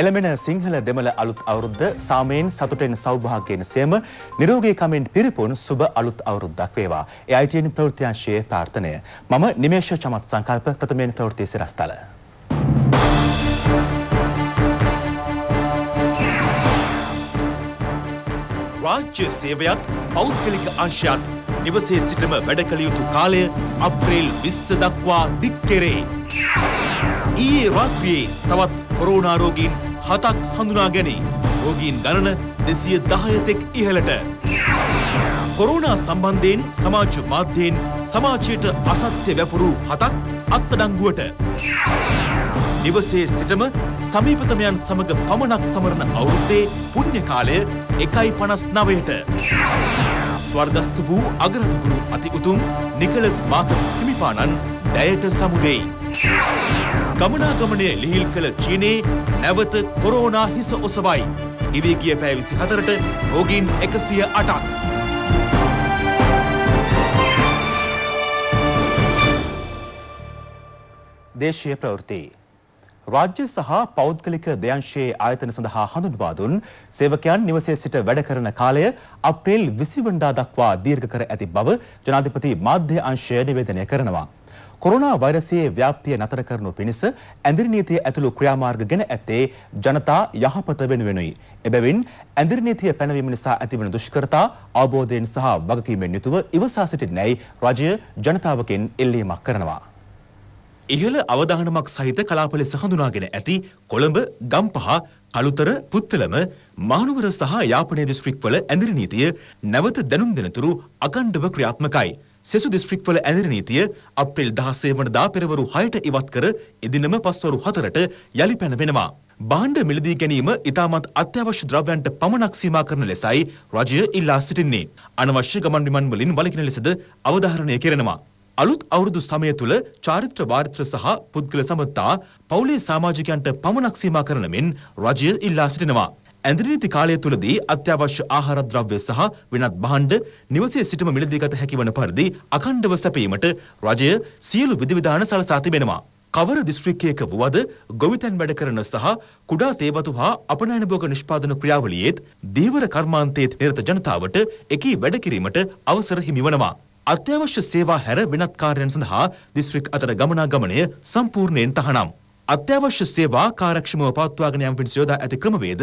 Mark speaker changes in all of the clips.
Speaker 1: එළමෙන සිංහල දෙමළ අලුත් අවුරුද්ද සාමයෙන් සතුටෙන් සෞභාග්‍යයෙන් සේම නිරෝගී කමෙන් පිරිපුන් සුබ අලුත් අවුරුද්දක් වේවා. ඒ ITN ප්‍රවෘත්තිංශයේ ප්‍රාර්ථනය. මම නිමේෂ චමත් සංකල්ප ප්‍රථමයෙන් ප්‍රවෘත්ති සිරස්තල. රාජ්‍ය සේවයත් පෞද්ගලික අංශයත් නිවසේ සිටම වැඩ කළ යුතු කාලය අප්‍රේල් 20 දක්වා දික් කෙරේ. ඊයේ රාත්‍රියේ තවත් කොරෝනා රෝගීන් හතක් හඳුනා ගැනී. රෝගීන් ගණන දෙසිය දහයතෙක් ඉහළට. කොරෝනා සම්බන්ධයෙන් සමාජ මාධ්‍යයෙන් සමාජයට අසත්‍ය වැපුරු හතක් අත්තඩංගුවට. නිවසේ සිටම සමීපතමයන් සමග පමණක් සමරන අවුරුද්දේ පුණ්‍ය කාලය එකයි පනස් නවයට. ස්වර්ගස්ථ වූ අගරදුගුරු අති උතුම් නිකලස් මාකස් හිමිපාණන් දැයට සමුදෙයි. ගමනාගමනය ලිහිල් කළ චීනයේ නැවත කොරෝනා හිස ඔසවයි. ඉවී ගිය පැය විසි හතරට රෝගීන් එකසිය අටක්. දේශීය ප්‍රවෘත්ති. රාජ්‍ය සහ පෞද්ගලික දෙයංශයේ ආයතන සඳහා හඳුන්වා දුන් සේවකයන් නිවසේ සිට වැඩ කරන කාලය අප්‍රේල් 20 වෙනිදා දක්වා දීර්ඝ කර ඇති බව ජනාධිපති මාධ්‍ය අංශය නිවේදනය කරනවා. කොරෝනා වෛරසයේ ව්‍යාප්තිය නතර කරනු පිණිස ඇඳිරි නීතිය ඇතුළු ක්‍රියාමාර්ග ගෙන ඇත්තේ ජනතා යහපත වෙනුවෙනුයි. එබැවින් ඇඳිරි නීතිය පැනවීම නිසා ඇතිවන දුෂ්කරතා අවබෝධයෙන් සහ වගකීමෙන් යුතුව ඉවසා සිටින්නැයි රජය ජනතාවකින් ඉල්ලීමක් කරනවා. ඉහළ අවධානමක් සහිත කලාප ලෙස හඳුනාගෙන ඇති කොළඹ ගම්පහ කළුතර පුත්තලම මානුවර සහ යාපනය දිස්ත්‍රික්වල ඇඳිරි නීතිය නැවත දැනුම් දෙනතුරු අකණ්ඩව ක්‍රියාත්මකයි. සෙසු දිස්ත්‍රික්වල ඇඳිරි නීතිය අප්‍රේල් 16 වනදා පෙරවරු 6ට ඉවත් කර එදිනම පස්වරු 4ට යලි පැනවෙනවා. භාණ්ඩ මිලදී ගැනීම ඉතාමත් අත්‍යවශ්‍ය ද්‍රව්‍යයන්ට පමණක් සීමා කරන ලෙසයි රජය ඉල්ලා සිටින්නේ. අනවශ්‍ය ගමන් බිමන් වලින් වළකින ලෙසද අවධාරණය කෙරෙනවා. අලුත් අවුරුදු සමය තුළ චාරිත්‍ර වාරිත්‍ර සහ පුද්ගල සමත්තා පවුලේ සමාජිකයන්ට පමණක් සීමා කරන මෙන් රජය ඉල්ලා සිටිනවා. ඇඳරිනීති කාලය තුළදී අත්‍යවශ්‍ය ආහාර ද්‍රව්‍ය සහ වෙනත් භාණ්ඩ නිවසේ සිටම මිලදීගත හැකි වන පරිදි අඛණ්ඩව සැපීමට රජය සියලු විධිවිධාන සලසා තිබෙනවා. කවර දිස්ත්‍රික්කයක වුවද ගොවිතැන් වැඩ කරන සහ කුඩා තේවතු හා අපනයන භෝග නිෂ්පාදන ක්‍රියාවලියේත් දීවර කර්මාන්තයේත් නිරත ජනතාවට එකී වැඩ කිරීමට අවසර හිමි වනවා. අත්‍යවශ්‍ය සේවා හැර වෙනත් කාර්යයන් සඳහා දිස්ත්‍රික් අතර ගමනාගමනය සම්පූර්ණයෙන් තහනම්. අත්‍යවශ්‍ය සේවා කාර්යක්ෂමව පවත්වාගෙන යාම පිණිස යොදා ඇති ක්‍රමවේද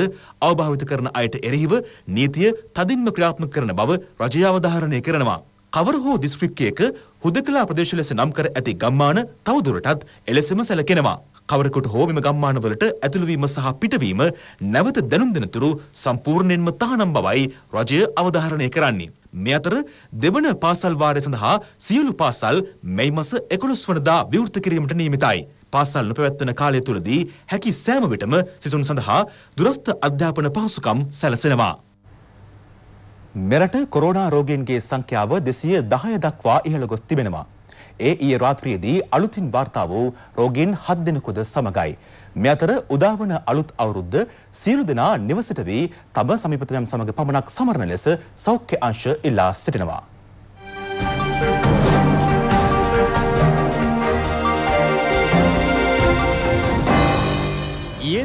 Speaker 1: අවබෝධ කරන අයට එරෙහිව නීතිය තදින්ම ක්‍රියාත්මක කරන බව රජය අවධාරණය කරනවා. කවර හෝ දිස්ත්‍රික්කයක හුදකලා ප්‍රදේශ ලෙස නම් කර ඇති ගම්මාන තවදුරටත් එලෙසම සැලකෙනවා. කවරකට හෝ මෙම ගම්මානවලට ඇතුළුවීම සහ පිටවීම නැවත දැනුම් දෙනතුරු සම්පූර්ණයෙන්ම තහනම් බවයි රජය අවධාරණය කරන්නේ. මේ අතර දෙවන පාසල් වාරය සඳහා සියලු පාසල් මැයි මස 11 වනදා විවෘත කිරීමට නියමිතයි. පාසල් නොපැවැත්වෙන කාලය තුළදී හැකි සෑම විටම සිසුන් සඳහා දුරස්ථ අධ්‍යාපන පහසුකම් සැලසෙනවා. මෙරට කොරෝනා රෝගීන්ගේ සංඛ්‍යාව දෙසිය දහය දක්වා ඉහළ ගොස් තිබෙනවා. ඒ ඊයේ රාත්‍රියේදී අලුතින් වාර්තා වූ රෝගීන් හත් දෙනෙකුද සමගයි. මේ අතර උදාවන අලුත් අවුරුද්ද සියලු දෙනා නිවසට වී තම සමීපතයන් සමග පමණක් සමරන ලෙස සෞඛ්‍ය අංශ ඉල්ලා සිටිනවා.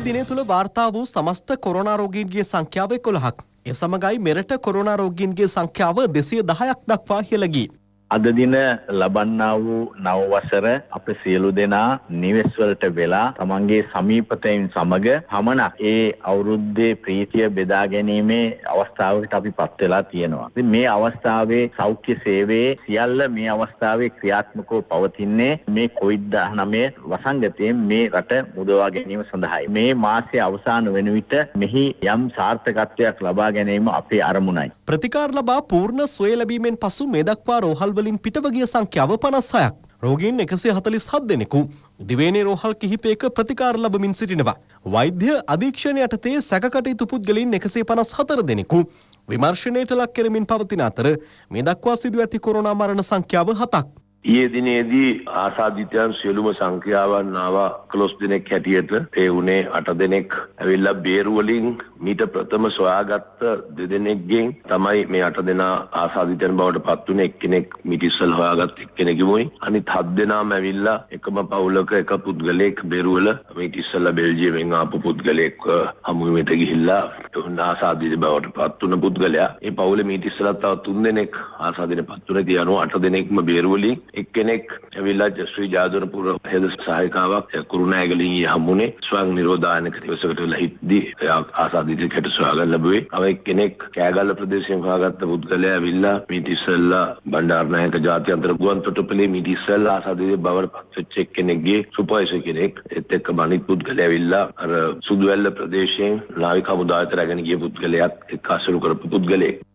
Speaker 2: දිනය තුළ වාර්තා වූ සමස්ත කොරෝනා රෝගීන්ගේ සංඛ්‍යාව 11ක්. ඒ සමගයි මෙරට කොරෝනා රෝගීන්ගේ සංඛ්‍යාව 210ක් දක්වා ඉහළ ගියේ.
Speaker 3: අද දින ලබන්නා වූ නව වසර අප සියලු දෙනා නිවෙස්වලට වෙලා තමන්ගේ සමීපතයින් සමග පමණක් ඒ අවුරුද්දේ ප්‍රීතිය බෙදා ගැනීමේ අවස්ථාවකට අපි පත් වෙලා තියෙනවා. මේ අවස්ථාවේ සෞඛ්‍ය සේවයේ සියල්ල මේ අවස්ථාවේ ක්‍රියාත්මකව පවතින්නේ මේ කොවිඩ්-19 වසංගතයෙන් මේ රට මුදවා ගැනීම සඳහායි. මේ මාසයේ අවසාන වෙන විට මෙහි යම් සාර්ථකත්වයක් ලබා ගැනීම අපේ අරමුණයි.
Speaker 2: ප්‍රතිකාර ලබා පූර්ණ සුවය ලැබීමෙන් පසු මේ දක්වා රෝහල් වලින් පිටව ගිය සංඛ්‍යාව 56ක්. රෝගීන් 147 දෙනෙකු දිවයිනේ රෝහල් කිහිපයක ප්‍රතිකාර ලබමින් සිටිනවා. වෛද්‍ය අධීක්ෂණ යටතේ සැකකටයුතු පුද්ගලයන් 154 දෙනෙකු විමර්ශනයට ලක් කරමින් පවතින අතර මේ දක්වා සිදු ඇති කොරෝනා මරණ සංඛ්‍යාව 7ක්.
Speaker 4: ඊයේ දිනේදී ආසාදිතයන් සියලුම සංඛ්‍යාවන් ආවා 11 දෙනෙක් හැටියට. ඒ උනේ 8 දෙනෙක් ඇවිල්ලා බේරු වලින් මීට ප්‍රථම සොයාගත්ත දෙදෙනෙක්ගෙන් තමයි මේ 8 දෙනා ආසාදිතයන් බවට පත් වුණේ. එක්කෙනෙක් මීට ඉස්සෙල් හොයාගත්ත එක්කෙනෙකුමයි. අනිත් 7 දෙනාම ඇවිල්ලා එකම පවුලක එක පුද්ගලයෙක් බේරු වල මීට ඉස්සෙල්ලා බෙල්ජියමෙන් ආපු පුද්ගලයෙක් හමුවෙට ගිහිල්ලා උන් ආසාදිත බවට පත් වුණ පුද්ගලයා. ඒ පවුලේ මීට ඉස්සෙල්ලා තව 3 දෙනෙක් ආසාදිත පත් වුණේ කියනවා 8 දෙනෙක්ම බේරු වලින් එක්කෙනෙක් ඇවිල්ලා ශ්‍රී ජාදුරපුර හෙද සහායකාවක් කුරුණෑගලින් හම්බුනේ ස්වයං නිරෝධායනක දිවසකට වෙලා හිටදී ආසාදිතයට සොයාගන්න ලැබුවේ. අව එක්කෙනෙක් කෑගල්ල ප්‍රදේශයෙන් හොයාගත්ත පුද්ගලයා ඇවිල්ලා මීට ඉස්සෙල්ලා බණ්ඩාරනායක ජාත්‍යන්තර ගුවන් තොටුපළේ මීට ඉස්සෙල්ලා ආසාදිත බවට පත් වෙච්ච එක්කෙනෙක්ගේ සුපර්වයිසර් කෙනෙක් ඒත් එක්ක අනිත් පුද්ගලයා ඇවිල්ලා අර සුදුවැල්ල ප්‍රදේශයෙන් නාවික හමුදාවට රැගෙන ගිය පුද්ගලයාත් එක්ක අසුරු කරපු පුද්ගලයෙක්.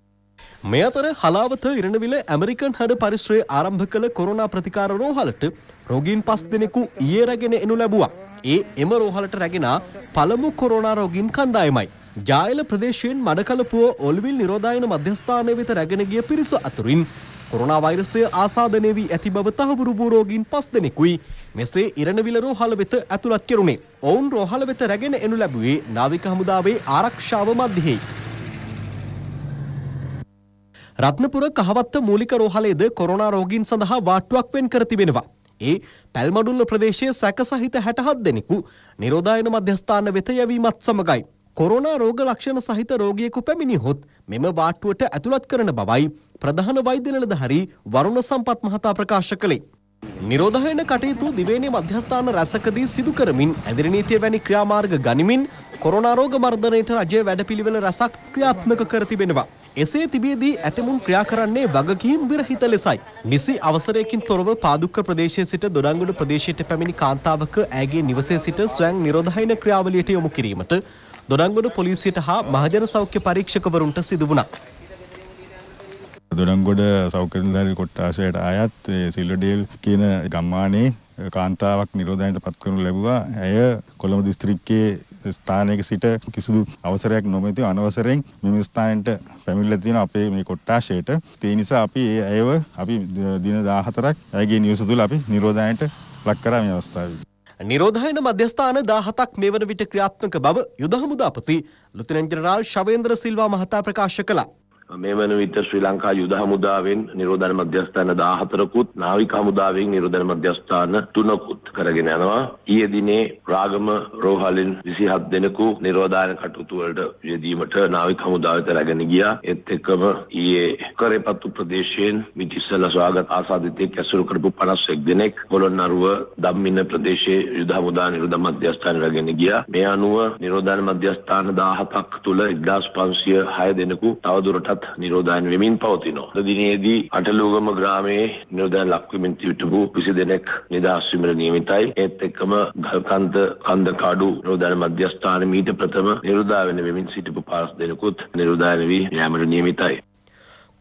Speaker 2: මේ අතර හලාවත ඉරණවිල ඇමරිකන් හඩ පරිශ්‍රය ආරම්භ කළ කොරුණා ප්‍රතිකාර රෝහලට රෝගීන් පස් දෙනෙකු ඊයේ රැගෙන එනු ලැබුවා. ඒ එම රෝහලට රැගෙන පළමු කොරුණා රෝගීන් කණ්ඩායමයි. ජායල ප්‍රදේශයෙන් මඩකලපුව ඔල්විල් නිරෝධායන මධ්‍යස්ථානය වෙත රැගෙන ගිය පිරිස අතුරින් කොරුණා වෛරසය ආසාදනය වී ඇති බව තහවුරු වූ රෝගීන් පස් දෙනෙකුයි මෙසේ ඉරණවිල රෝහල වෙත ඇතුළත් කෙරුණේ. ඔවුන් රෝහල වෙත රැගෙන එනු ලැබුවේ නාවික හමුදාවේ ආරක්ෂාව මධ්‍යෙහි. රත්නපුර කහවත්ත මූලික රෝහලේද කොරුණා රෝගීන් සඳහා වාට්ටුවක් වෙන් කර තිබෙනවා. ඒ පැල්මඩුල්ල ප්‍රදේශයේ සැක සහිත හැටහත් දෙනෙකු නිරෝධායන මධ්‍යස්ථාන වෙත යැවීමත් සමගයි. කොරුණා රෝග ලක්ෂණ සහිත රෝගියෙකු පැමිණිහොත් මෙම වාට්ටුවට ඇතුළත් කරන බවයි ප්‍රධාන වෛද්‍ය නිලධාරී වරුණ සම්පත් මහතා ප්‍රකාශ කළේ. නිරෝධායන කටයුතු දිවයිනේ මධ්‍යස්ථාන රැසකදී සිදු කරමින් ඇදිරි නීතිය වැනි ක්‍රියාමාර්ග ගනිමින් කොරුණා රෝග මර්ධනයට රජය වැඩපිළිවෙල රැසක් ක්‍රියාත්මක කර තිබෙනවා. එසේ තිබියදී ඇතමුන් ක්‍රියා කරන්නේ වගකීම් විරහිත ලෙසයි. නිසි අවසරයකින් තොරව පාදුක්ක ප්‍රදේශයේ සිට දොඩංගොඩ ප්‍රදේශයට පැමිණි කාන්තාවක ඇගේ නිවසේ සිට ස්වයං නිරෝධායන ක්‍රියාවලියට යොමු කිරීමට දොඩංගොඩ පොලිසියට හා මහජන සෞඛ්‍ය පරීක්ෂකවරුන්ට සිදු වුණා.
Speaker 5: දොඩංගොඩ සෞඛ්‍යධාරි කොට්ටාශයට අයත් සිල්ලඩේල් කියන ගම්මානයේ කාන්තාවක් නිරෝධයනට පත් කරනු ලැබුවා. ඇය කොළඹ දිස්ත්‍රික්කයේ ස්ථානයක සිට කිසිදු අවසරයක් නොමැති අනවසරයෙන් මෙම ස්ථානයට පැමිණිලා තියෙන අපේ මේ කොට්ටාශයට. ඒ නිසා අපි ඒ ඇයව අපි දින 14ක් ඇයගේ නිවස තුල අපි නිරෝධයනට ලක් කරා මේ අවස්ථාවේ.
Speaker 2: නිරෝධායන මධ්‍යස්ථාන දාහතක් මේ වන විට ක්‍රියාත්මක බව යුද හමුදාපති ලුතිනන් ජනරාල් ශවේන්ද්‍ර සිල්වා මහතා ප්‍රකාශ කළා.
Speaker 4: මේ වන විට ශ්‍රී ලංකා යුද හමුදාවෙන් නිරෝධන මධ්‍යස්ථාන 14කුත් නාවික හමුදාවෙන් නිරෝධන මධ්‍යස්ථාන 3කුත් කරගෙන යනවා. ඊයේ දිනේ රාගම රෝහලින් 27 දෙනෙකු නිරෝධායන කටයුතු වලට යෙදීමට නාවික හමුදාවට රැගෙන ගියා. ඒත් එක්කම ඊයේ කරේපත්තු ප්‍රදේශයෙන් මිටිස්සල ස්වාගත ආසාදිතෙක් ඇසුරු කරපු 51 දෙනෙක් පොළොන්නරුව දම්මින්න ප්‍රදේශයේ යුද හමුදා නිරෝධ මධ්‍යස්ථාන රැගෙන ගියා. මේ අනුව නිරෝධායන මධ්‍යස්ථාන 17ක් තුල 1506 දෙනෙකු තවදුරටත් නිරෝධායන වෙමින් පවතිනවා. අද දිනේදී අටලූගම ග්‍රාමයේ නිරෝධායන ලක්වෙමින් සිටපු 20 දෙනෙක් නිදහස් වීමට නියමිතයි. ඒත් එක්කම ගල්කන්ද කන්දකාඩු නිරෝධායන මධ්‍යස්ථාන මීට ප්‍රථම නිරෝධායන වෙමින් සිටපු 5 දෙනෙකුත් නිරෝධායන වී යාමට නියමිතයි.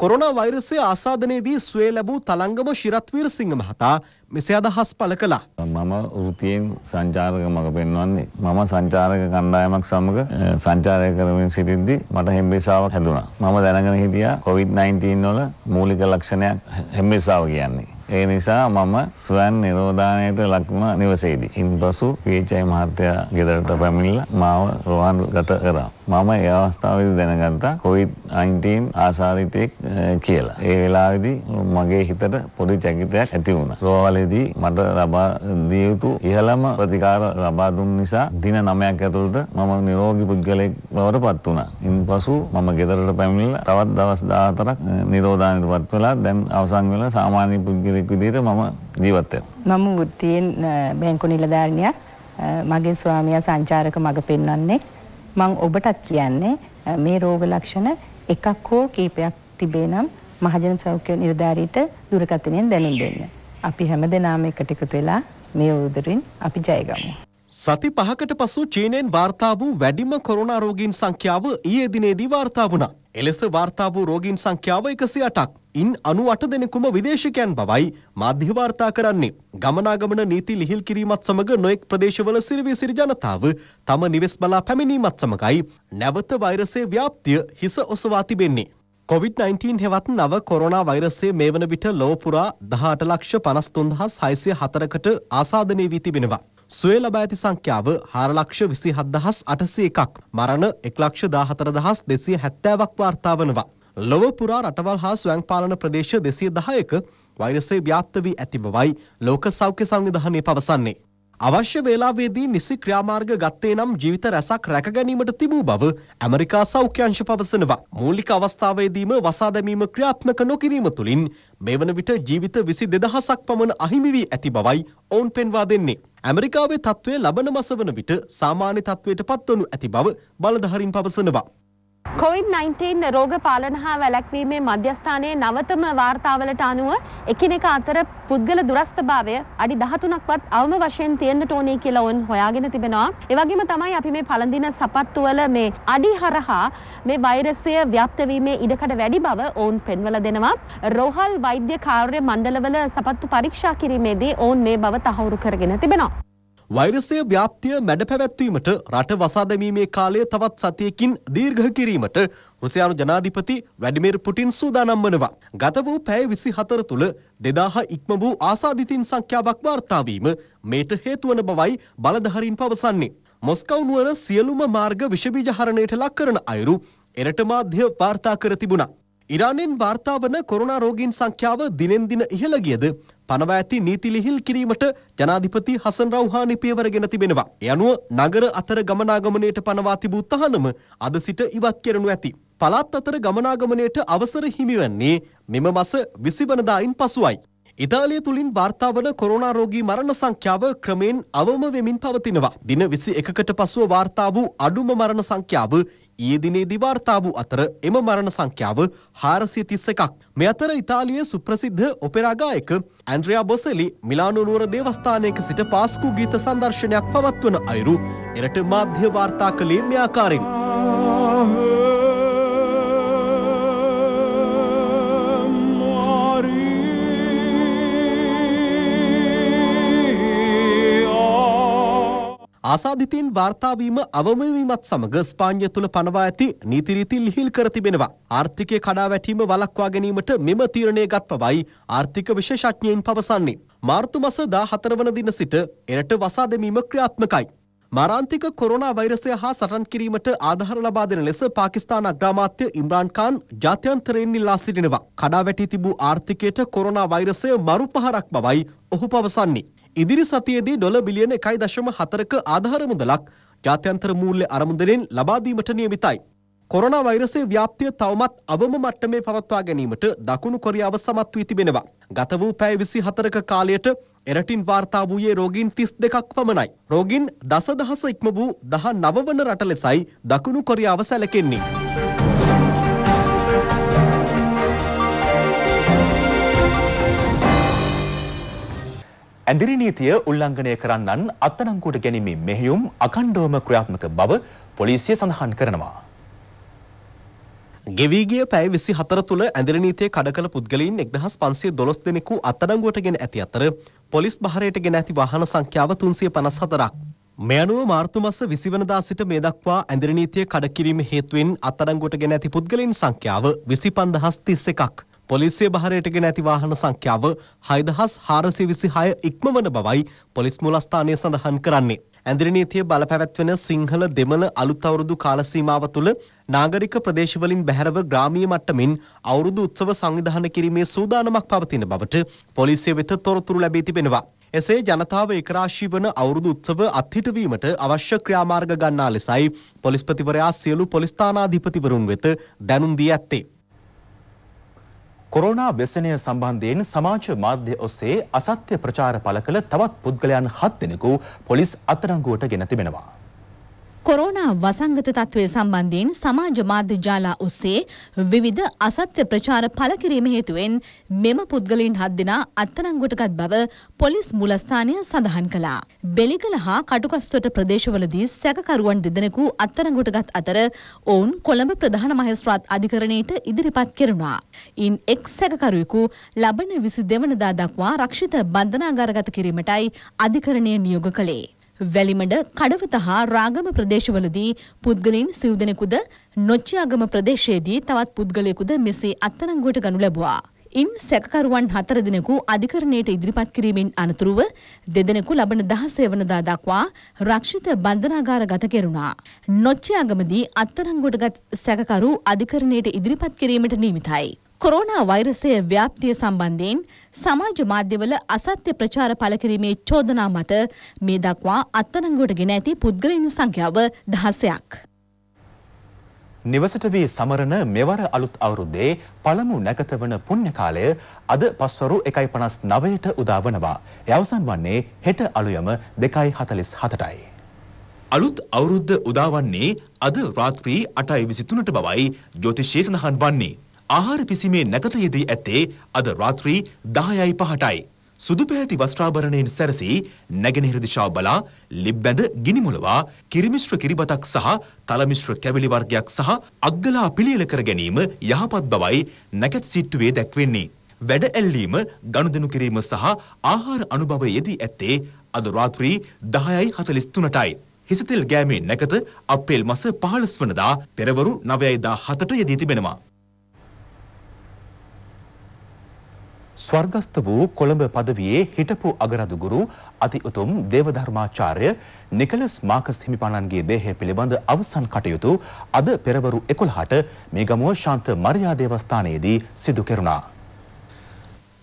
Speaker 2: කොරුණා වෛරසය ආසාදනය වී සුවේ ලැබූ තලංගම ශිරත්වීර සිංහ මහතා මෙසේ අදහස් පළ කළා.
Speaker 6: මම වෘතියෙන් සංචාරක මඟ පෙන්වන්නේ මම සංචාරක කණ්ඩායමක් සමග සංචාරය කරමින් සිටිද්දි මට හෙම්බෙසාවක් හැදුනා. මම දැනගෙන හිටියා COVID-19 වල මූලික ලක්ෂණයක් හෙම්බෙසාව කියන්නේ. ඒ නිසා මම ස්වයන් නිරෝධානයට ලක්වුණ නිවසේදී. ඉන්පසු පීචයි මහත්තයා ගෙදරට පැමිණිලා මාව රෝහන් ගත කරා. මම ඒ අවස්ථාවේදී දැනගත්තා COVID-19 ආසාදිතයෙක් කියලා. ඒ වෙලාවේදී මගේ හිතට පොඩි චකිතයක් ඇති වුණා. රෝහලේදී මට ලබා දිය යුතු ඉහළම ප්‍රතිකාර ලබා දුන් නිසා දින 9ක් ඇතුළත මම නිරෝගී පුද්ගලයෙක් බවට පත් වුණා. ඉන්පසු මම ගෙදරට පැමිණිලා තවත් දවස් 14ක් නිරෝධානයට පත් වෙලා දැන් අවසන් වෙලා සාමාන්‍ය පුද්ගලයෙක් විදිහට මම ජීවත් වෙනවා.
Speaker 7: මම වෘත්තියෙන් බැංකු නිලධාරිනියක්. මගේ ස්වාමියා සංචාරක මඟ පෙන්වන්නේ. මං ඔබටත් කියන්නේ මේ රෝග ලක්ෂණ එකක් හෝ කීපයක් තිබේ නම් මහජන සෞඛ්‍ය නිලධාරීට දුරකථනයෙන් දැනුම් දෙන්න. අපි හැමදෙනාම එකට එකතු වෙලා මේ උදරින් අපි ජයගමු.
Speaker 2: සති පහකට පසු චීනයෙන් වාර්තා වූ වැඩිම කොරුණා රෝගීන් සංඛ්‍යාව ඊයේ දිනේදී වාර්තා වුණා. එලෙස වාර්තා වූ රෝගීන් සංඛ්‍යාව 108ක්. ඉන් 98 දෙනෙකුම විදේශිකයන් බවයි මාධ්‍ය වාර්තා කරන්නේ. ගමනාගමන නීති ලිහිල් කිරීමත් සමග නොඑක් ප්‍රදේශවල සිරිවි සිරි ජනතාව තම නිවෙස් බලා පැමිණීමත් සමගයි නැවත වෛරසයේ ව්‍යාප්තිය හිස ඔසවා තිබෙන්නේ. COVID-19 හෙවත් නව කොරෝනා වෛරසය මේ වන විට ලොවපුරා දහට ලක්ෂ පනස්තුන්දහස් හයිසය හතරකට ආසාධනය වී තිබෙනවා. සුවය ලබා ඇති සංඛ්‍යාව හාරලක්ෂ විසි හදදහස් අටසේ එකක් මරණ එක්ලක්ෂ දාහතරදහස් දෙසිය හැත්තෑවක් වාර්තා වනවා. ලොව පුරා රටවල් හා ස්වයංපාලන ප්‍රදේශ දෙසිය දහයක වෛරසය ව්‍යාප්ත වී ඇති බවයි ලෝක සෞඛ්‍ය සංවිධානය පවසන්නේ. අවශ්‍ය වේලාවේදී නිසි ක්‍රියාමාර්ග ගත්තේ නම් ජීවිත රැසක් රැකගැනීමට තිබූ බව ඇමරිකා සෞඛ්‍යංශ පවසනවා. මූලික අවස්ථාවේදීම වසා දැමීම ක්‍රියාත්මක නොකිරීම තුළින් මේ වන විට ජීවිත විසි දෙදහසක් පමණ අහිමි වී ඇති බවයි ඔවුන් පෙන්වා දෙන්නේ. ඇමරිකාවේ තත්ත්වය ලබන මස වන විට සාමාන්‍ය තත්ත්වයට පත්වනු ඇති බව බලධහරින් පවසනවා.
Speaker 8: COVID-19 රෝග පාලන හා වැළැක්වීමේ මධ්‍යස්ථානයේ නවතම වාර්තාවලට අනුව එකිනෙක අතර පුද්ගල දුරස්ථභාවය අඩි 13ක්වත් අවම වශයෙන් තියෙන්නට ඕනේ කියලා ඔවුන් හොයාගෙන තිබෙනවා. ඒ වගේම තමයි අපි මේ පළඳින සපත්තුවල මේ අඩි හරහා මේ වෛරසය ව්‍යාප්ත වීමේ ඉඩකඩ වැඩි බව ඔවුන් පෙන්වලා දෙනවා. රෝහල් වෛද්‍ය කාර්ය මණ්ඩලවල සපත්තු පරීක්ෂා කිරීමේදී ඔවුන් මේ බව තහවුරු කරගෙන තිබෙනවා.
Speaker 2: වෛරසය ව්‍යාප්තිය මැඩ පැවැත්වීමට රට වසා දැමීමේ කාලය තවත් සතියකින් දීර්ඝ කිරීමට රුසියානු ජනාධිපති වැඩිමිර් පුටින් සූදානම් වනවා. ගත වූ පැය විසි හතර තුළ දෙදාහ ඉක්ම වූ ආසාධිතින් සංඛ්‍යාවක් වාර්තාවීම මේට හේතුවන බවයි බලධහරින් පවසන්නේ. මොස්කව් නුවර සියලුම මාර්ග විෂබීජහරණයට ලක් කරන අයුරු එරට මාධ්‍ය වාර්තා කර තිබුණා. ඉරානෙන් වාර්තා වන කොරුණා රෝගීන් සංඛ්‍යාව දිනෙන් දින ඉහළ ගියද පනවා ඇති නීති ලිහිල් කිරීමට ජනාධිපති හසන් රවුහානි පියවරගෙන තිබෙනවා. ඒ අනුව නගර අතර ගමනාගමනයට පනවා තිබූ තහනම අද සිට ඉවත් කෙරනු ඇති. පළාත් අතර ගමනාගමනයට අවසර හිමිවන්නේ මෙම මස විසිවනදායින් පසුවයි. ඉතාලිය තුළින් වාර්තාවන කොරුණා රෝගී මරණ සංඛ්‍යාව ක්‍රමයෙන් අවම වෙමින් පවතිනවා. දින විසි එකකට පසුව වාර්තා වූ අඩුම මරණ සංඛ්‍යාව ඊයේ දිනේදී වාර්තා වූ අතර එම මරණ සංඛ්‍යාව 431ක්. මේ අතර ඉතාලියේ සුප්‍රසිද්ධ ඔපෙරා ගායක ඇන්ඩ්‍රියා බොසෙලි මිලානෝ නුවර දේවස්ථානයක සිට පාස්කු ගීත සංදර්ශනයක් පවත්වන අයුරු එරට මාධ්‍ය වාර්තා කළේ මේ ආකාරයෙන්. ආසාධිතීන් වාර්තාවීම අවමවීමත් සමග ස්පාන්‍ය තුළ පනවා ඇති නීතිරීති ලිහිල් කර තිබෙනවා. ආර්ථිකය කඩා වැටීම වලක්වා ගැනීමට මෙම තීරණය ගත් බවයි ආර්ථික විශේෂඥයින් පවසන්නේ. මාර්තු මස දා හතරවන දින සිට එරට වසා දැමීම ක්‍රියාත්මකයි. මාරාන්තික කොරුණා වෛරසය හා සටන් කිරීමට ආධහර ලබා දෙන ලෙස පාකිස්තාන අග්‍රාමාත්‍ය ඉම්රාන් ખાන් ජාත්‍යන්තරයෙන් ඉල්ලා සිටිනවා. කඩා වැටී තිබූ ආර්ථිකයට කොරුණා වෛරසය මරු පහරක් බවයි ඔහු පවසන්නේ. ඉදිරි සතියේදී ඩොල බිලියන එකයි දශම හතරක ආධාර මුදලක් ජාත්‍යන්තර මූල්‍ය අරමුදලෙන් ලබාදීමට නියමිතයි. කොරෝනා වෛරසයේ ව්‍යාප්තිය තවමත් අවම මට්ටමේ පවත්වා ගැනීමට දකුණු කොරියාව සමත් වී තිබෙනවා. ගත වූ පැය විසි හතරක කාලයට එරටින් වාර්තා වූයේ රෝගීන් තිස් දෙකක් පමණයි. රෝගීන් දසදහස ඉක්ම වූ දහ නවවන රට ලෙසයි දකුණු කොරියාව සැලකෙන්නේ.
Speaker 1: ඇඳිරි නීතිය උල්ලංඝනය කරන්නන් අත්අඩංගුවට ගැනීමේ මෙහෙයුම් අඛණ්ඩවම ක්‍රියාත්මක බව පොලිසිය සඳහන් කරනවා.
Speaker 2: ගෙවීගිය පැය විසි හතර තුළ ඇදිරනීතිය කඩ කළ පුද්ගලයින් එක්දහස් පන්සිය දොළොස් දෙනෙකු අත්අඩංගුවට ගෙන ඇති අතර පොලිස් භාරයට ගෙන ඇති වාහන සංඛ්‍යාව තුන්සිය පනස් හතරක්. මේ අනුව මාර්තු මස විසිවනදා සිට මේ දක්වා ඇදිරනීතිය කඩකිරීම හේතුවෙන් අත්අඩංගුවට ගෙන ඇති පුද්ගලයින් සංඛ්‍යාව විසි පන්දහස් තිස්ස එකක්. පොලිසිය භාරයට ගෙන ඇති වාහන සංඛ්‍යාව හයිදහස් හාරසි විසි හය ඉක්මවන බවයි පොලිස් මුලස්ථානය සඳහන් කරන්නේ. ඇදිරිනීතිය බලපැවැත්වෙන සිංහල දෙමළ අලුත් අවුරුදු කාලසීමාව තුළ නාගරික ප්‍රදේශවලින් බැහැරව ග්‍රාමීය මට්ටමින් අවුරුදු උත්සව සංවිධානය කිරීමේ සූදානමක් පවතින බවට පොලිසිය වෙත තොරතුරු ලැබී තිබෙනවා. එසේ ජනතාව ඒකරාශී වන අවුරුදු උත්සව අත්හිටවීමට අවශ්‍ය ක්‍රියාමාර්ග ගන්නා ලෙසයි පොලිස්පතිවරයා සියලු පොලිස්ථානාධිපතිවරුන් වෙත දැනුම් දී ඇත්තේ.
Speaker 1: කොරෝනා වෙසනය සම්බන්ධයෙන් සමාජ මාධ්‍ය ඔස්සේ අසත්‍ය ප්‍රචාර පළ කළ තවත් පුද්ගලයන් හත් දෙනෙකු පොලිස් අත්අඩංගුවට ගෙන තිබෙනවා.
Speaker 9: කොරෝනා වසංගත තත්ත්වය සම්බන්ධයෙන් සමාජ මාධ්‍ය ජාලා ඔස්සේ විවිධ අසත්‍ය ප්‍රචාර පළ කිරීම හේතුවෙන් මෙම පුද්ගලයන් හත් දෙනා අත්අඩංගුවටගත් බව පොලිස් මුලස්ථානය සඳහන් කළා. බෙලිගල හා කටුකස්තොට ප්‍රදේශවලදී සැකකරුවන් දෙදෙනෙකු අත්අඩංගුවටගත් අතර ඔවුන් කොළඹ ප්‍රධාන මහේස්ත්‍රාත් අධිකරණයට ඉදිරිපත් කෙරුණා. ඉන් එක් සැකකරුවෙකු ලබන විසි දෙවනදා දක්වා රක්ෂිත බන්ධනාගාරගත කිරීමටයි අධිකරණය නියෝග කළේ. වැලිමඩ කඩවත හා රාගම ප්‍රදේශවලදී පුද්ගලයින් සිව්දෙනෙකුද නොච්චයාගම ප්‍රදේශයේදී තවත් පුද්ගලයෙකුද මෙසේ අත්තරංගුවට ගනු ලැබවා. ඉන් සැකකරුවන් හතර දෙනෙකු අධිකරණයට ඉදිරිපත් කිරීමෙන් අනතුරුව දෙදෙනෙකු ලබන දහසේ වනදා දක්වා රක්ෂිත බන්ධනාගාර ගත කෙරුණා. නොච්චයාගමදී අත්තරංගුවටගත් සැකකරු අධිකරණයට ඉදිරිපත් කිරීමට නීමිතයි. කොරෝනා වෛරසය ව්‍යාප්තිය සම්බන්ධයෙන් සමාජ මාධ්‍යවල අසත්‍ය ප්‍රචාර පළ කිරීමේ චෝදනා මත මේ දක්වා අත්අඩංගුවට ගෙන ඇති පුද්ගලයින් සංඛ්‍යාව දහසයක්.
Speaker 1: නිවසට වී සමරන මෙවර අලුත් අවුරුද්දේ පළමු නැකත වන පුණ්‍ය කාලය අද පස්වරු එකයි පනස් නවයට උදාවනවා. එය අවසන් වන්නේ හෙට අලුයම දෙකයි හතලිස් හතටයි. අලුත් අවුරුද්ද උදාවන්නේ අද රාත්‍රී අටයි විසිතුනට බවයි ජෝතිෂයේ සඳහන් වන්නේ. ආහාර පිසීමේ නැකත යෙදී ඇත්තේ අද රාත්‍රී දහයයි පහටයි. සුදු පැහැති වස්ත්‍රාභරණයෙන් සැරසී නැගෙනහිර දිශාව බලා ලිබ්බැඳ ගිනිමුලවා කිරිමිශ්‍ර කිරිබතක් සහ තලමිශ්‍ර කැවිලි වර්ගයක් සහ අග්ගලා පිළියෙල කර ගැනීම යහපත් බවයි නැකත් සිට්ටුවේ දැක්වෙන්නේ. වැඩ ඇල්ලීම ගනුදෙනු කිරීම සහ ආහාර අනුභවය යෙදී ඇත්තේ අද රාත්‍රී දහයයි හතලිස් තුනටයි. හිසතෙල් ගෑමේ නැකත අප්‍රේල් මස පහළස් වනදා පෙරවරු නවයයිදා හතට යෙදී තිබෙනවා. ස්වර්ගස්ථ වූ කොළඹ පදවියේ හිටපු අගරදුගුරු අති උතුම් දේවධර්මාචාර්ය නිකලස් මාකස් හිමිපාණන්ගේ දේහය පිළිබඳ අවසන් කටයුතු අද පෙරවරු 11ට මේගමුව ශාන්ත මරියා දේවස්ථානයේදී සිදු කෙරුණා.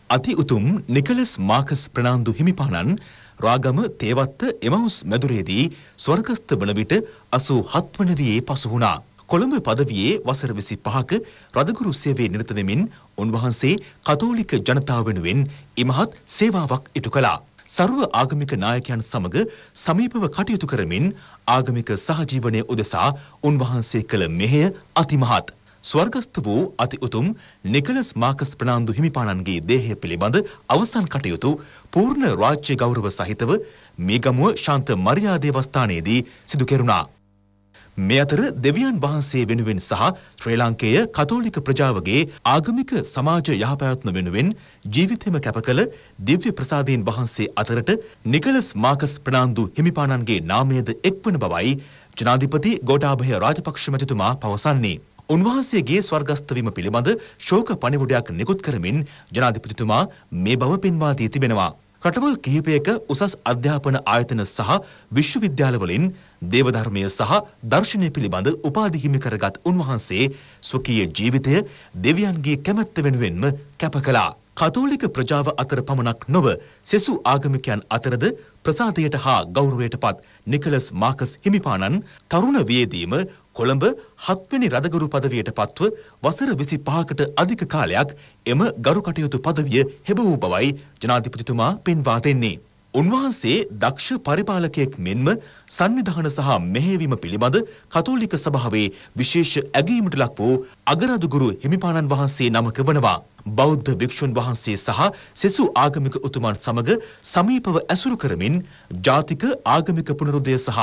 Speaker 1: අති උතුම් නිකලස් මාකස් ප්‍රනාන්දු හිමිපාණන් රාගම තේවත්ත එමවුස් මැදුරේදී ස්වර්ගස්ථ වන විට 87 වන වියේ පසු වුණා. කොළඹ පදවියේ වසර විසි පහක රදගුරු සේවයේ නිරත වෙමින් උන්වහන්සේ කතෝලික ජනතාව වෙනුවෙන් ඉමහත් සේවාවක් ඉටු කළා. සර්ව ආගමික නායකයන් සමග සමීපව කටයුතු කරමින් ආගමික සහජීවනය උදෙසා උන්වහන්සේ කළ මෙහෙය අතිමහත්. ස්වර්ගස්ථ වූ අති උතුම් නිකලස් මාකස් ප්‍රනාන්දු හිමිපාණන්ගේ දේහය පිළිබඳ අවසන් කටයුතු පූර්ණ රාජ්‍ය ගෞරව සහිතව මේගමුව ශාන්ත මරියා දේවස්ථානයේදී සිදු කෙරුණා. මේ අතර දෙවියන් වහන්සේ වෙනුවෙන් සහ ශ්‍රී ලාංකේය කතෝලික ප්‍රජාවගේ ආගමික සමාජ යහපැවැත්ම වෙනුවෙන් ජීවිතයම කැප කළ දිව්‍ය ප්‍රසාදීන් වහන්සේ අතරට නිකලස් මාකස් ප්‍රනාන්දු හිමිපාණන්ගේ නාමයද එක්වන බවයි ජනාධිපති ගෝඨාභය රාජපක්ෂ මැතිතුමා පවසන්නේ. උන්වහන්සේගේ ස්වර්ගස්ථ වීම පිළිබඳ ශෝක පණිවුඩයක් නිකුත් කරමින් ජනාධිපතිතුමා මේ බව පෙන්වා දී තිබෙනවා. රටවල් කිහිපයක උසස් අධ්‍යාපන ආයතන සහ විශ්වවිද්‍යාලවලින් දේවධර්මය සහ දර්ශනය පිළිබඳ උපාධි හිමි කරගත් උන්වහන්සේ ස්වකීය ජීවිතය දෙවියන්ගේ කැමැත්ත වෙනුවෙන්ම කැප කළා. කතෝලික ප්‍රජාව අතර පමණක් නොව සෙසු ආගමිකයන් අතරද ප්‍රසාදයට හා ගෞරවයට පත් නිකලස් මාකස් හිමිපාණන් තරුණ වියේදීම කොළඹ හත්වෙනි රදගුරු පදවියට පත්ව වසර විසි පහකට අධික කාලයක් එම ගරු කටයුතු පදවිය හෙබ වූ බවයි ජනාධිපතිතුමා පෙන්වා දෙන්නේ. උන්වහන්සේ දක්ෂ පරිපාලකයෙක් මෙන්ම සංවිධාන සහ මෙහෙයවීම පිළිබඳ කතෝලික සභාවේ විශේෂ ඇගීමට ලක් වූ අගරදුගුරු හිමිපාණන් වහන්සේ නමක වනවා. බෞද්ධ භික්ෂුන් වහන්සේ සහ සෙසු ආගමික උතුමන් සමග සමීපව ඇසුරු කරමින් ජාතික ආගමික පුනරුදය සහ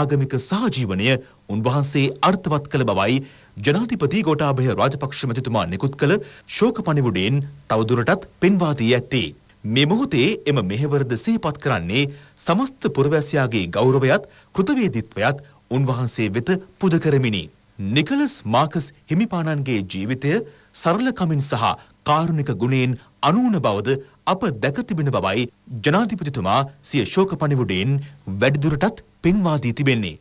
Speaker 1: ආගමික සහජීවනය උන්වහන්සේ අර්ථවත් කළ බවයි ජනාධිපති ගෝඨාභය රාජපක්ෂ මැතිතුමා නිකුත් කළ ශෝක පණිවුඩයෙන් තවදුරටත් පෙන්වා දී ඇත්තේ. මේ මොහොතේ එම මෙහෙවරද සිහිපත් කරන්නේ සමස්ත පුරවැසියාගේ ගෞරවයත් කෘතවේදීත්වයත් උන්වහන්සේ වෙත පුද කරමිනි. නිකලස් මාකස් හිමිපාණන්ගේ ජීවිතය සරලකමින් සහ කාරුණික ගුණයෙන් අනූන බවද අප දැක තිබෙන බවයි ජනාධිපතිතුමා සිය ශෝක පණිවුඩයෙන් වැඩිදුරටත් පෙන්වා දී තිබෙන්නේ.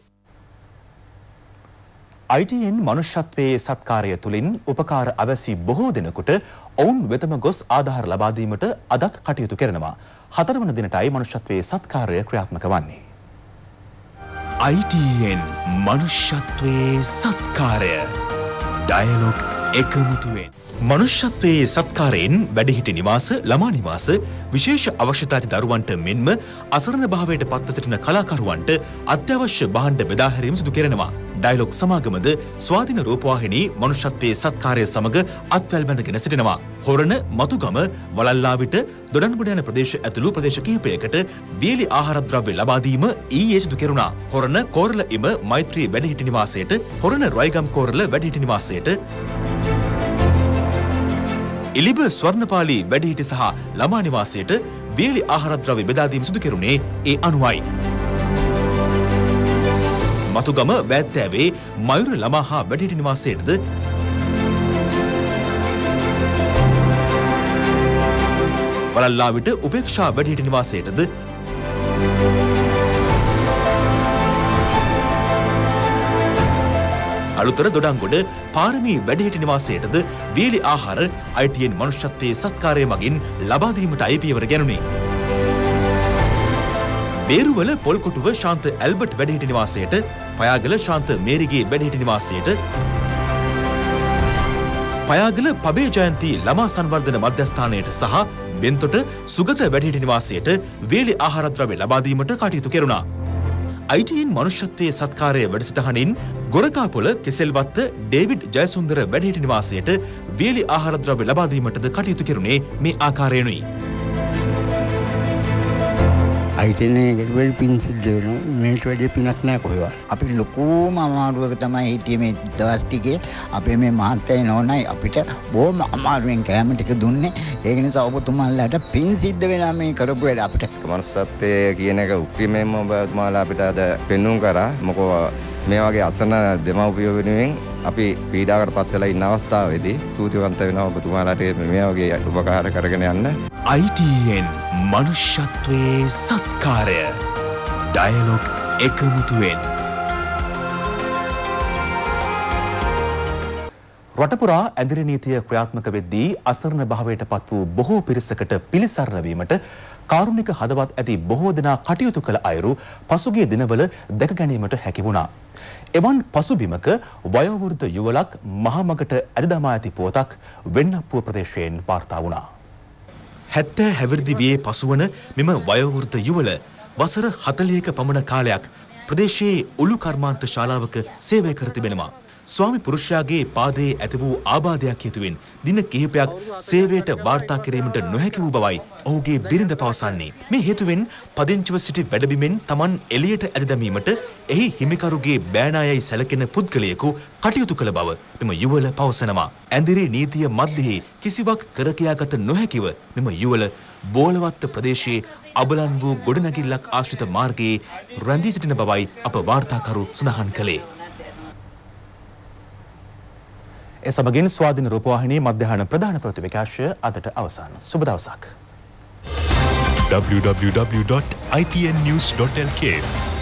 Speaker 1: ITN මනුෂ්‍යත්වයේ සත්කාරය තුළින් උපකාර අවැසි බොහෝ දෙනෙකුට ඔවුන් වෙතම ගොස් ආධාර ලබා දීමට අදත් කටයුතු කරනවා. හතරවන දිනටයි මනුෂ්‍යත්වයේ සත්කාරය ක්‍රියාත්මක වන්නේ. ITN මනුෂ්‍යත්වයේ සත්කාරය ඩයලොග් එකමුතුවෙන්. මනුෂ්‍යත්වයේ සත්කාරයෙන් වැඩිහිටි නිවාස ළමා නිවාස විශේෂ අවශ්‍යතා ඇති දරුවන්ට මෙන්ම අසරණ භාවයට පත්ව සිටින කලාකරුවන්ට අත්‍යවශ්‍ය භාණ්ඩ බෙදා හැරීම සිදු කෙරෙනවා. ඩයලොග් සමාගමද ස්වාධීන රූපවාහිනී මනුෂ්‍යත්වයේ සත්කාරය සමග අත්වැල් බැඳගෙන සිටිනවා. හොරණ මතුගම වලල්ලාවිට දොඩන්ගොඩ යන ප්‍රදේශ ඇතුළු ප්‍රදේශ කිහිපයකට වියලි ආහාරද්‍රව්‍ය ලබා දීම ඊයේ සිදු කෙරුණා. හොරණ කෝරළ ඉම මෛත්‍රී වැඩිහිටි නිවාසයට හොරණ රොයිගම් කෝරළ වැඩිහිටි නිවාසයට ඉලිබ ස්වර්ණපාලි වැඩිහිටි සහ ළමා නිවාසයට වියලි ආහාරද්‍රව්‍ය බෙදාදීම සිදු කෙරුණේ ඒ අනුවයි. මතුගම වැත්තෑවේ මයුර ළමා හා වැඩිහිටි නිවාසයටද වලල්ලාවිට උපේක්ෂා වැඩිහිටි නිවාසයටද අලුතර දොඩංගොඩ පාරමී වැඩිහිටි නිවාසයටද වේලි ආහාර අයිටන් මනුෂ්‍යත්වයේ සත්කාරය මගින් ලබාදීමට අයිපියවර ගැනුණේ. බේරුවල පොල්කොටුව ශාන්ත ඇල්බට් වැඩිහිටි නිවාසයට පයාගල ශාන්ත මේරිගේ වැඩිහිටි නිවාසයට පයාගල පබේ ජයන්ති ළමා සංවර්ධන මධ්‍යස්ථානයට සහ බෙන්තොට සුගත වැඩිහිටි නිවාසයට වේලි ආහාරද්‍රව්‍ය ලබාදීමට කටයුතු කෙරුණා. ITN මනුෂ්‍යත්වයේ සත්කාරය වැඩසටහනින් ගොරකාපොල කෙසෙල්වත්ත ඩේවිඩ් ජයසුන්දර වැඩහිටි නිවාසයට වේලි ආහාරද්‍රව්‍ය ලබාදීමටද කටයුතු කෙරුණේ මේ ආකාරයනුයි.
Speaker 10: අයිටනේ ගෙටවල් පින් සිද්ධ වෙන මේට වැඩ පිනක් නෑ කොහවා. අපි ලොකූම අමාරුවක තමයි හිටිය මේ දවස්ටිකේ අපේ මේ මහත්තයි නොනයි අපිට බෝම අමාරුවෙන් කෑමටික දුන්නේ. ඒගෙන සවපතුමල්ලට පින් සිද්ධ වෙලා මේ කරපු වැඩ අපිට.
Speaker 11: මනුස්සත්වය කියන එක උක්‍රීමෙන්ම ඔබතුමාලා අපිට අද පෙන්නුම් කරා. මොකෝ මේ වගේ අසන දෙමව්පියෝ වෙනුවෙන් අපි පීඩාවට පත් වෙලා ඉන්න අවස්ථාවේදී සූතිවන්ත වෙනවා ඔබතුමාලාට මේ වගේ උපකාර කරගෙන යන්න.
Speaker 1: ITN මනුෂ්‍යත්වයේ සත්කාරය ඩයලොග් එකමුතුවෙන් රටපුරා ඇදිරි නීතිය ක්‍රියාත්මක වෙද්දී අසරණ භාවයට පත් වූ බොහෝ පිරිසකට පිළිසරණ වීමට කාරුණික හදවත් ඇති බොහෝ දෙනා කටයුතු කළ අයුරු පසුගිය දිනවල දැක ගැනීමට හැකි වුණා. එවන් පසුබිමක වයෝවෘද්ධ යුවලක් මහමගට ඇද දමා ඇති පුවතක් වෙන්නප්පුව ප්‍රදේශයෙන් වාර්තා වුණා. හැත්තෑ හැවිරිදි වියේ පසුවන මෙම වයෝවෘද්ධ යුවල වසර හතලියක පමණ කාලයක් ප්‍රදේශයේ උළු කර්මාන්ත ශාලාවක සේවය කර තිබෙනවා. ස්වාමි පුරුෂයාගේ පාදයේ ඇති වූ ආබාධයක් හේතුවෙන් දින කිහිපයක් සේවයට වාර්තා කිරීමට නොහැකි වූ බවයි ඔහුගේ බිරිඳ පවසන්නේ. මේ හේතුවෙන් පදිංචිව සිටි වැඩබිමෙන් Taman එළියට ඇද දැමීමට එහි හිමිකරුගේ බෑනායයි සැලකෙන පුද්ගලයෙකු කටයුතු කළ බව මෙම යුවල පවසනවා. ඇඳිරි නීතිය මැද්දෙහි කිසිවක් කර කියාගත නොහැකිව මෙම යුවල බෝලවත්ත ප්‍රදේශයේ අබලන් වූ ගොඩනැගිල්ලක් ආශ්‍රිත මාර්ගයේ රැඳී සිටින බවයි අප වාර්තාකරු සඳහන් කළේ. ඒ සමගින් ස්වාධීන රූපවාහිනී මධ්‍යහන ප්‍රධාන ප්‍රති විකාශය අදට අවසන්. සුබ දවසක්.
Speaker 12: www.itnnews.lk